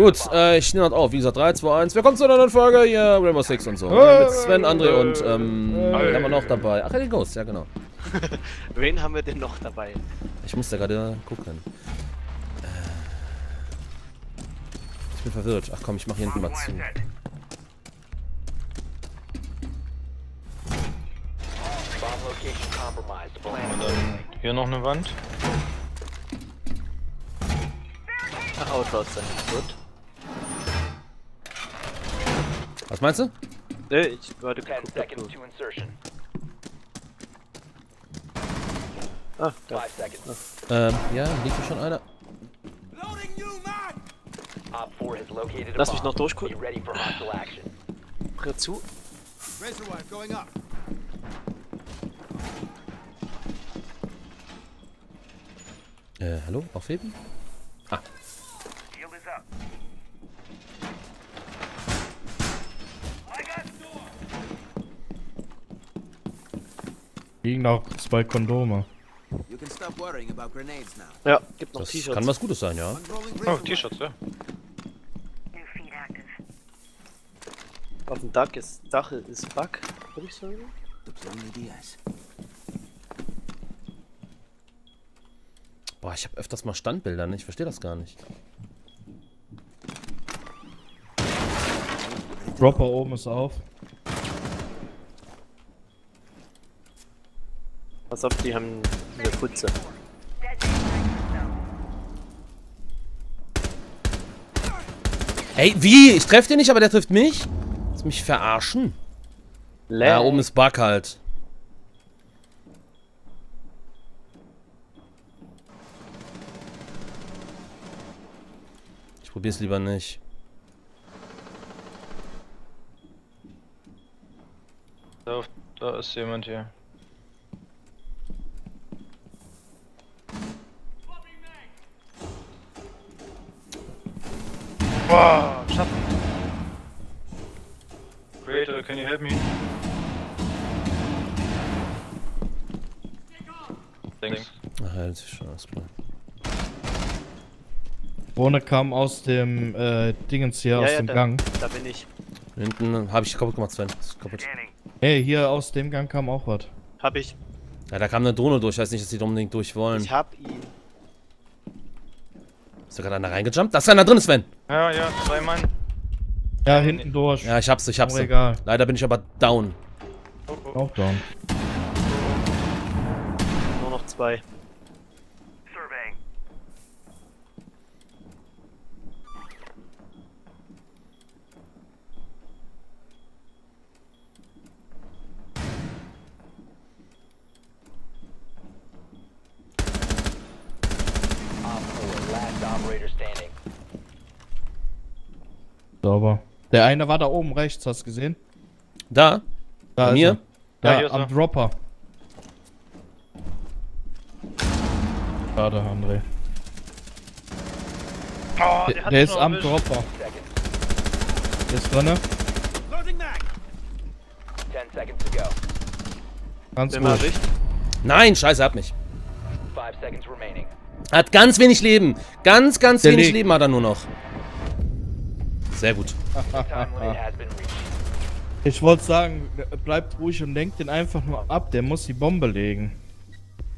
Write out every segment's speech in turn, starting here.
Gut, äh, ich nehme das auf. Wie gesagt, 3, 2, 1. Willkommen zu einer neuen Folge hier, Rainbow Six und so. Mit Sven, André und, ähm, wen haben wir noch dabei? Ach, den Ghost, ja genau. Wen haben wir denn noch dabei? Ich muss da gerade gucken. Äh, Ich bin verwirrt. Ach komm, ich mache hier hinten mal zu. Und dann hier noch eine Wand. Ach, Outlaws sind gut. Was meinst du? Ne, ich warte 10 geguckt, ob seconds du... to insertion. Ah, da. 5 seconds. Ähm, ja, liegt hier schon einer. Op 4 has located a Lass mich noch durchgucken. Be ready for hostile action. Mach zu. Äh, hallo? Aufheben? Ah. Liegen auch zwei Kondome. You can stop worrying about grenades now. Ja, gibt noch Das T-Shirts. kann was Gutes sein, ja. Oh. T-Shirts, ja. Auf dem Dach ist... Dach ist Bug, würde ich sagen. Boah, ich habe öfters mal Standbilder, ne? Ich verstehe das gar nicht. Dropper oben ist auf. Pass auf, die haben eine Putze. Ey, wie? Ich treffe den nicht, aber der trifft mich? Lass mich verarschen. Ja, oben ist Bug halt. Ich probier's lieber nicht. Da, da ist jemand hier. Boah, Schatten. Creator, can you help me? Thanks. Ach, ist schon klar. Vorne kam aus dem äh, Dingens hier, Ja, aus ja, dem da- Gang. Da bin ich. Hinten habe ich kaputt gemacht, Sven. Das ist kaputt. Hey, hier aus dem Gang kam auch was. Hab ich. Ja, da kam eine Drohne durch. Heißt nicht, dass die unbedingt durch wollen. Ich hab. Ist da gerade einer reingejumpt? Da ist einer drin, Sven. Ja, ja, zwei Mann. Ja, hinten durch. Ja, ich hab's, ich hab's. Auch egal. Leider bin ich aber down. Oh, oh. Auch down. Nur noch zwei. Surveying. Op 4, last operator standing. Sauber. Der eine war da oben rechts, hast du gesehen? Da? Da Bei ist mir? er. Da, Ja, hier ist am er. Dropper. Schade, André. Oh, Der, der mich ist am. Dropper. Der ist drinne. Loading mag. 10 seconds to go. Ganz Bin erwischt. Nein, scheiße, er hat mich. 5 seconds remaining. Hat ganz wenig Leben. Ganz, ganz Der wenig liegt. Leben hat er nur noch. Sehr gut. Ich wollte sagen, bleibt ruhig und lenkt den einfach nur ab. Der muss die Bombe legen.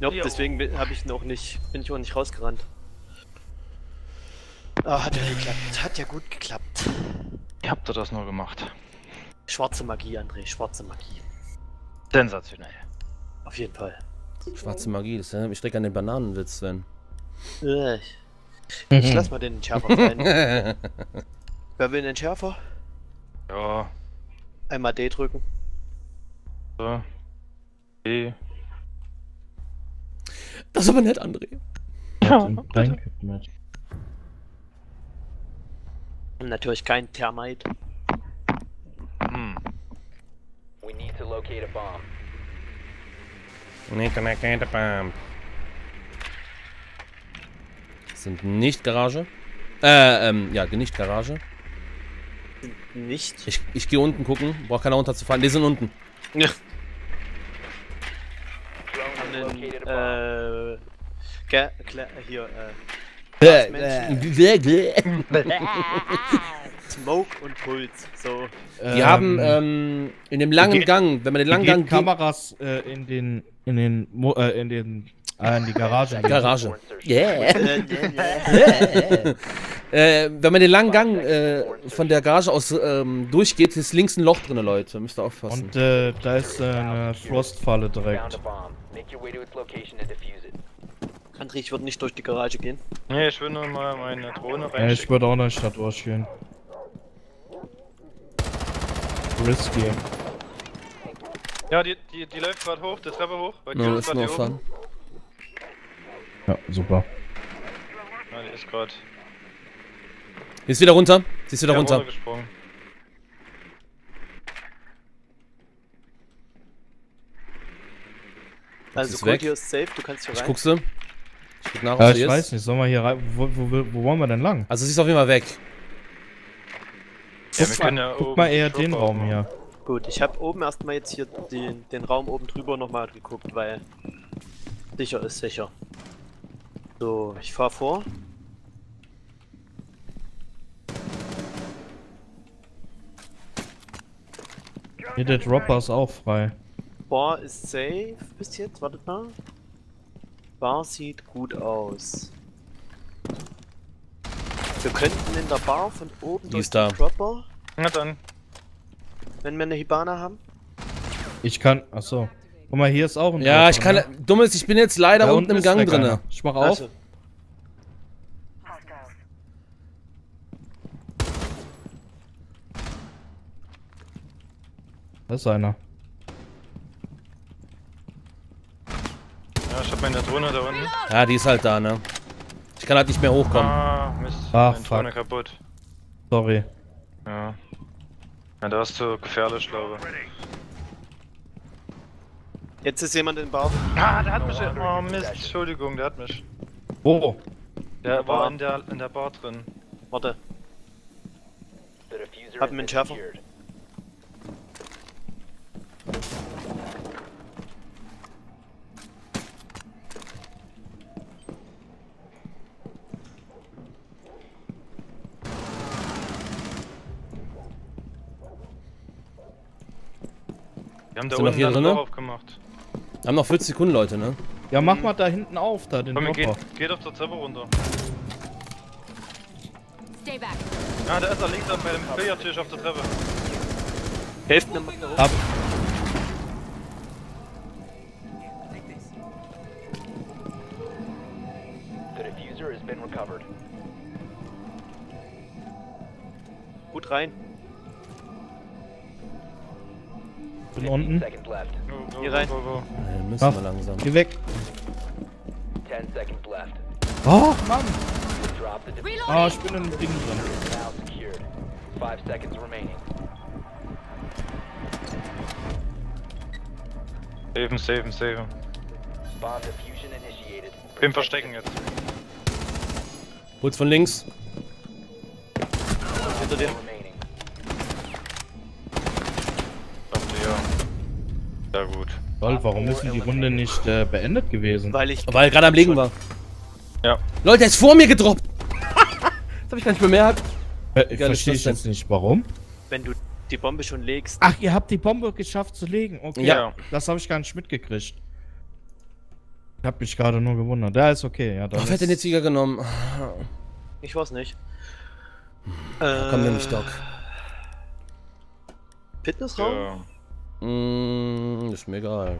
Nope, deswegen bin- ich noch nicht, bin ich auch nicht rausgerannt. Ah, hat ja geklappt. Hat ja gut geklappt. Wie habt ihr das nur gemacht? Schwarze Magie, André, schwarze Magie. Sensationell. Auf jeden Fall. Schwarze Magie, das erinnert mich direkt an den Bananenwitz, Sven. Äh, Ich, ich lass mal den Entschärfer rein. Wer will einen Entschärfer? Ja, Einmal D drücken. so. E. Das ist aber nett, André. Ja, Den mit. Und natürlich kein Thermite. Hm. We need to locate a bomb. Sind nicht Garage. Äh, ähm, ja, nicht Garage. Nicht. Ich, ich gehe unten gucken. Braucht keiner runterzufahren. Die sind unten. Ja. Drone has Einen, located a bomb. äh, hier, äh. Smoke und Puls. So. Die haben ähm, in dem langen Gang, wenn man den langen Gang Kameras äh, in den in den äh, in den äh, in die Garage. Garage. Yeah. Äh, wenn man den langen Gang äh, von der Garage aus ähm, durchgeht, ist links ein Loch drin, Leute. Müsst ihr aufpassen. Und äh, da ist äh, eine Frostfalle direkt. bomb. Make your way to its location and defuse it. André, ich würde nicht durch die Garage gehen. Nee, ich will nur mal meine Drohne Ja, ich würde auch nicht da durchgehen. Risky. Ja, die, die, die läuft gerade hoch, die Treppe hoch. Bei dir no, ist nur fun. oben. Ja, super. Ja, die ist gerade ist wieder runter. Sie ist wieder runter. runtergesprungen. Also. Cody ist safe, du kannst hier Ich rein. sie. Ich guck nach, Ja, ob ich sie weiß ist. nicht, sollen wir hier rein? Wo, wo, wo, wo wollen wir denn lang? Also sie ist auf jeden Fall weg. Ja, Guck mal, ja guck mal eher den Raum hier. Gut, ich habe oben erstmal jetzt hier den, den Raum oben drüber nochmal geguckt, weil sicher ist sicher. So, ich fahr vor. Hier, der Dropper ist auch frei. Bar ist safe bis jetzt, wartet mal. Bar sieht gut aus. Wir könnten in der Bar von oben Die durch ist da. den Dropper, Na dann. wenn wir eine Hibana haben. Ich kann. Achso. Guck mal, hier ist auch ein Ja, ich Dropper, kann. ne? Dumm ist, ich bin jetzt leider Da unten im Gang drin. einer. Ich mach auf. Da ist einer. Ja, ich hab meine Drohne da unten. Ja, die ist halt da, ne? Ich kann halt nicht mehr hochkommen. Ah, Mist. Ah, meine Drohne kaputt. Sorry. Ja. Ja, da ist zu gefährlich, glaube ich. Jetzt ist jemand im Bar. Ah, der hat mich. Oh Mist, Entschuldigung, der hat mich. Wo? Der war in der, in der Bar drin. Warte, Hab einen been Schärfer. secured. Wir haben da Sind noch unten hier ein aufgemacht. Haben noch 40 Sekunden, Leute, ne? Ja, mach mal da hinten auf, da den Komm, geht, geht auf zur Treppe runter. Stay back. Ja, da ist er links bei dem Billardtisch auf der Treppe. helft mir mal Bin 15 unten. seconds left. Go, go, Hier rein. go, go. Ja, müssen Ach. wir langsam. Geh weg. 10 seconds left. Oh, Mann. Ah, ich bin in dem Ding drin. Now secured. 5 seconds remaining. Saven, saven, saven. Bomb diffusion initiated. Bin verstecken jetzt. Puls von links. Hinter dir. Lol, warum ist denn die Runde nicht äh, beendet gewesen? Weil ich. Weil er gerade am Legen war. Ja. Leute, der ist vor mir gedroppt. das hab ich gar nicht bemerkt. Äh, ich verstehe ist ich jetzt nicht, warum. Wenn du die Bombe schon legst. Ach, ihr habt die Bombe geschafft zu legen. Okay. Ja. Das habe ich gar nicht mitgekriegt. Ich hab mich gerade nur gewundert. Ja, ist okay. Ja, Ach, wer hat denn jetzt Sieger genommen? Ich weiß nicht. Da kommt Äh, nämlich Doc. Fitnessraum? Ja. Mm, ist mir egal.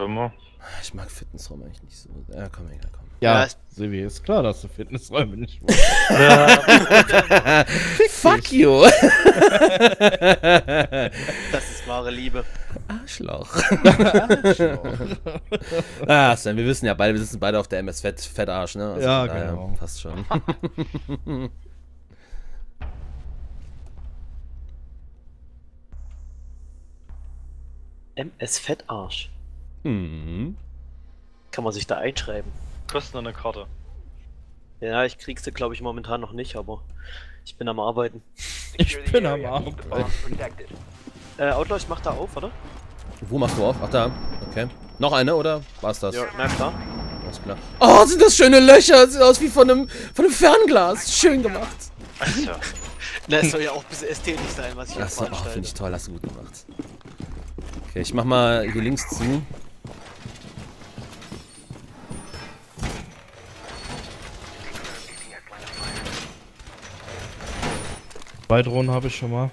Immer. Ich mag Fitnessraum eigentlich nicht so. Ja, komm, egal, komm. Ja, Ja, ist- Silvi, ist klar, dass du Fitnessräume nicht Fuck you! Das ist wahre Liebe. Arschloch. ah, Sam, wir wissen ja beide, wir sitzen beide auf der MS Fett, Fettarsch, ne? Also Ja, genau. Passt schon. MS Fettarsch. hm. Kann man sich da einschreiben? Kostet nur eine Karte. Ja, ich krieg sie glaube ich momentan noch nicht, aber ich bin am Arbeiten. Ich bin am Arbeiten. Äh, Outlaw, ich mach da auf, oder? Wo machst du auf? Ach, da. Okay. Noch eine, oder? War's das? Ja, na klar. Alles klar. Oh, sind das schöne Löcher. Sieht aus wie von einem, von einem Fernglas. Schön gemacht. Alter. Na, es soll ja auch ein bisschen ästhetisch sein, was ich hier Achso, oh, finde ich veranstalte. toll. Hast du gut gemacht. Okay, ich mach mal hier links zu. Zwei Drohnen habe ich schon mal.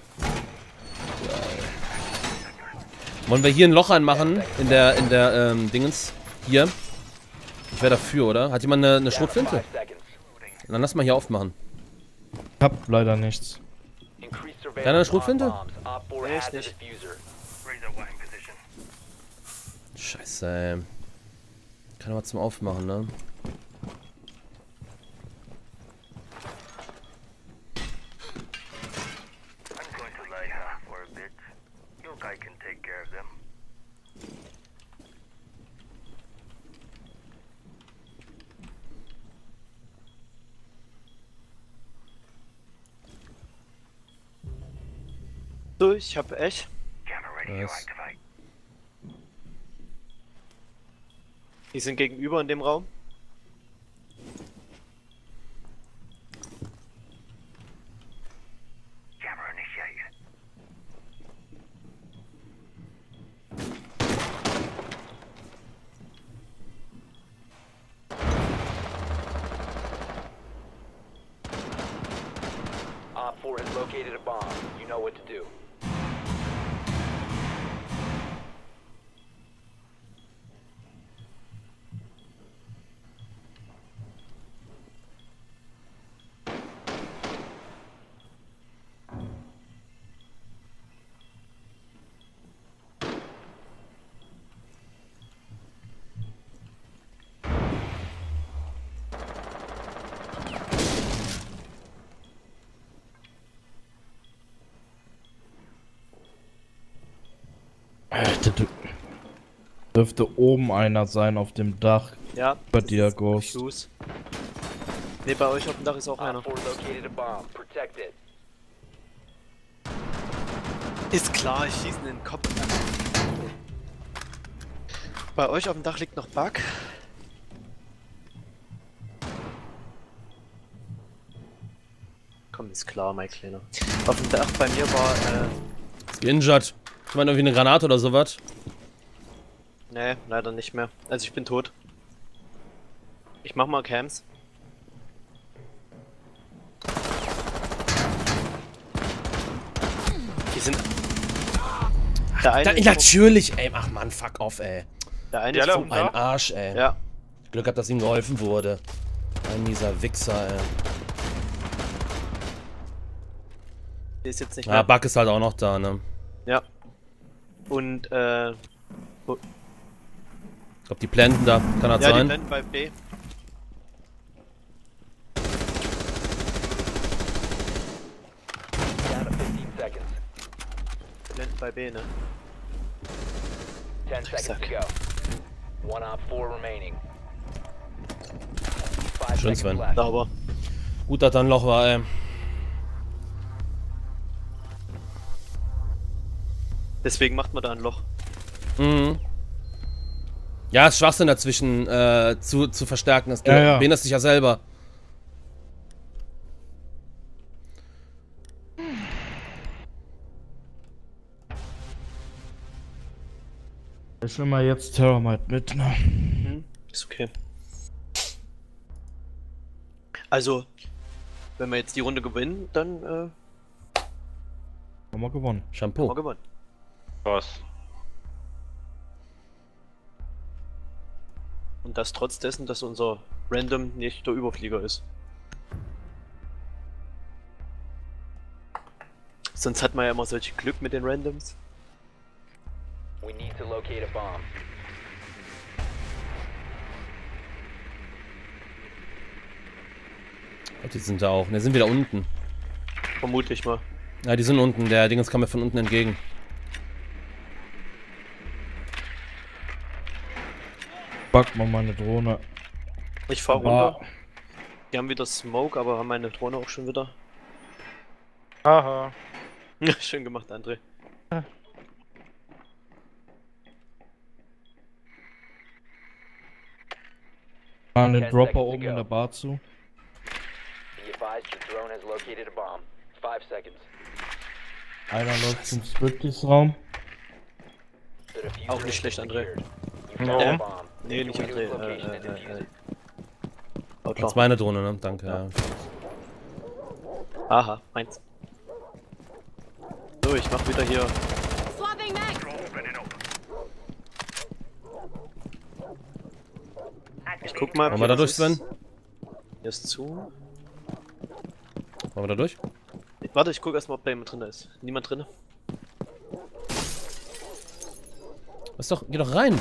Wollen wir hier ein Loch reinmachen? In der, in der, ähm, Dingens? Hier. Ich wäre dafür, oder? Hat jemand eine, eine Schrotflinte? Dann lass mal hier aufmachen. Ich hab leider nichts. Keine on Schrotflinte? bombs. Op 4 Nee, has ist the nicht. diffuser. Razor wire in position. Scheiße, ey. Kann aber zum Aufmachen, ne? I'm going to lie Die sind gegenüber in dem Raum. Dürfte oben einer sein auf dem Dach. Ja. Bei dir, ist Ghost. Ne, bei euch auf dem Dach ist auch einer. Op 4 located a bomb. Protect it. Ist klar, ich schieße in den Kopf. Bei euch auf dem Dach liegt noch Bug. Komm, ist klar, mein Kleiner. Auf dem Dach bei mir war, äh, Ist geinjured. Ich meine, irgendwie eine Granate oder sowas. nee, leider nicht mehr. Also ich bin tot. Ich mach mal Cams. Die sind... Der eine, Da, ist natürlich, ey. Ach man, fuck off, ey. der eine Ja, ist vom. Ein Arsch, ey. Ja, Glück gehabt, dass ihm geholfen wurde. Ein mieser Wichser, ey. der ist jetzt nicht Ja, mehr. Buck ist halt auch noch da, ne? Ja. Und, äh, Ich glaub, die planten da. Kann das ja, die sein? blenden bei B. Down to 15 seconds. Blenden bei B, ne? 10 seconds to go. One Op 4 remaining. Five Schön, seconds Sven. Sauber. Gut, dass da ein Loch war, ey. Deswegen macht man da ein Loch. Mhm. Ja, ist Schwachsinn dazwischen äh, zu, zu verstärken. Das, du Ja, ja. behinderst dich ja selber. Ich nehme mal jetzt Terramite mit, ne? Ist okay. Also, wenn wir jetzt die Runde gewinnen, dann äh, haben Haben wir gewonnen. wir Shampoo. gewonnen. Was? Und das trotz dessen, dass unser Random nicht der Überflieger ist. Sonst hat man ja immer solche Glück mit den Randoms. We need to locate a bomb. Oh, Die sind da auch. Ne, sind wieder unten. Vermute ich mal. Ja, die sind unten. Der Dingens kam mir von unten entgegen. Pack mal meine Drohne. Ich fahr Aber- runter. Die haben wieder Smoke, aber haben meine Drohne auch schon wieder. Haha. Schön gemacht, André. Fahren den Ten Dropper oben in der Bar zu. Einer läuft zum Striptease-Raum. Auch nicht schlecht, André. secured. You Nee, nicht André. Äh, äh, äh. Das ist meine Drohne, ne? Danke, ja. Aha, eins. So, ich mach wieder hier. Ich guck mal. ob Wollen wir da durch. Sven? Hier ist zu. Wollen wir da durch? Warte, ich guck erstmal, ob da jemand drin ist. Niemand drin? Was doch, geh doch rein.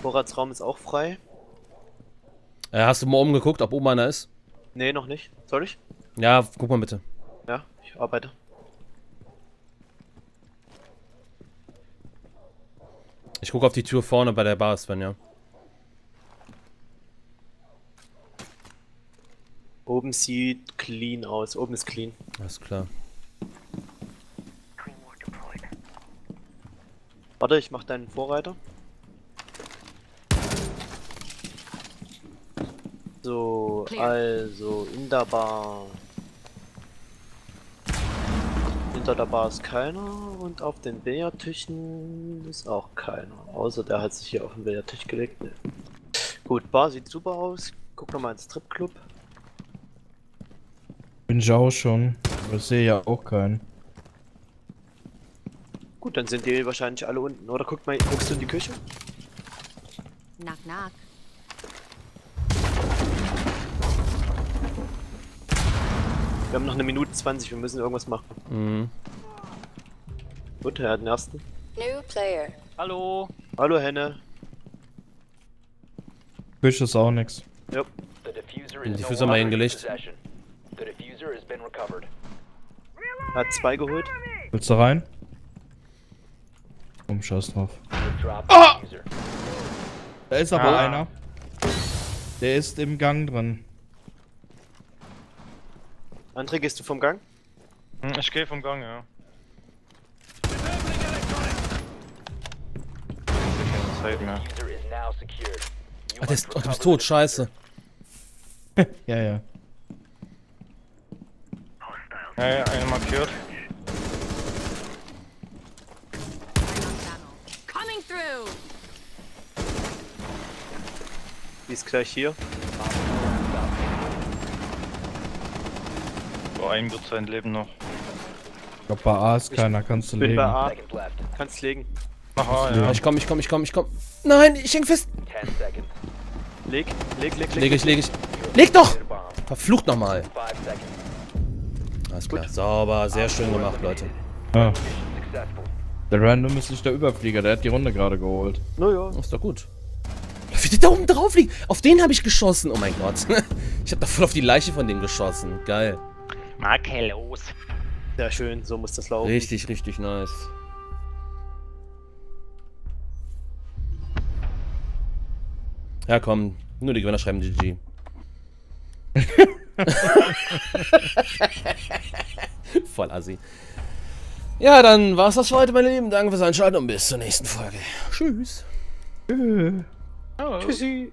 Vorratsraum ist auch frei. Äh, hast du mal umgeguckt, ob oben einer ist? Nee, noch nicht. Soll ich? Ja, guck mal bitte. Ja, ich arbeite. Ich guck auf die Tür vorne bei der Bar, Sven, ja. Oben sieht clean aus. Oben ist clean. Alles klar. Warte, ich mach deinen Vorreiter. So, also in der Bar. Hinter der Bar ist keiner und auf den Billardtischen ist auch keiner. Außer der hat sich hier auf den Billardtisch gelegt. Nee. Gut, Bar sieht super aus. Guck nochmal ins Stripclub. Bin ich auch schon. Aber ich sehe ja auch keinen. Gut, dann sind die wahrscheinlich alle unten. Oder guck mal, guckst du in die Küche? Knock knock. Wir haben noch eine Minute 20, wir müssen irgendwas machen. Mhm. Gut, er hat den ersten. New player. Hallo. Hallo Henne. Küche ist auch nix. Diffuser Den Diffuser mal hingelegt. possession. The diffuser has been recovered. hat zwei geholt. Willst du rein? Komm, scheiß drauf. Diffuser. Da ist aber Ah. einer. Der ist im Gang drin. André, gehst du vom Gang? Hm, Ich gehe vom Gang, ja. Ach, der ist, oh, du bist tot, scheiße. Ja, ja. Ja, ja, einer markiert. Die ist gleich hier. Vor einem wird sein Leben noch. Ich glaube, bei A ist keiner, kannst du Bin legen. bei A. Seconds left. Kannst legen. Aha, Ja, ja. ich komm, ich komm, ich komm, ich komm. Nein, ich häng fest. Leg, leg, leg, leg. Lege ich, lege ich. Leg doch! A. Verflucht nochmal. Alles klar, sauber, sehr schön gemacht, Leute. Ja. Der Random ist nicht der Überflieger, der hat die Runde gerade geholt. Naja. Ist doch gut. Wie die da oben drauf liegen. Auf den habe ich geschossen. Oh mein Gott. Ich habe da voll auf die Leiche von dem geschossen. Geil. Marke los. Sehr schön, so muss das laufen. Richtig, richtig nice. Ja, komm. Nur die Gewinner schreiben GG. Voll assi. Ja, dann war's das für heute, meine Lieben. Danke fürs Einschalten und bis zur nächsten Folge. Tschüss. Tschüssi.